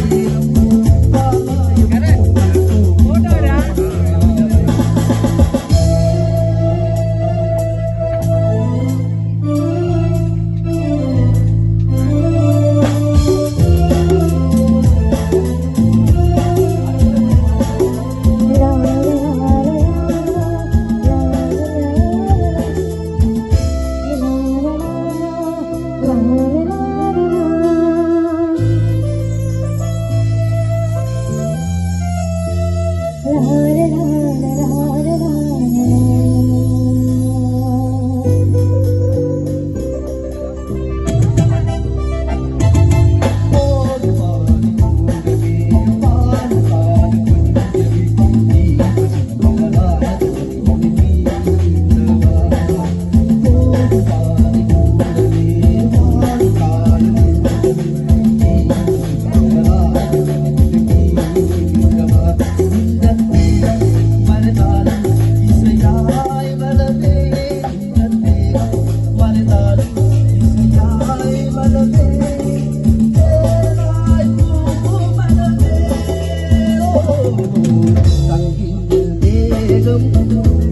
Hallelujah. sớm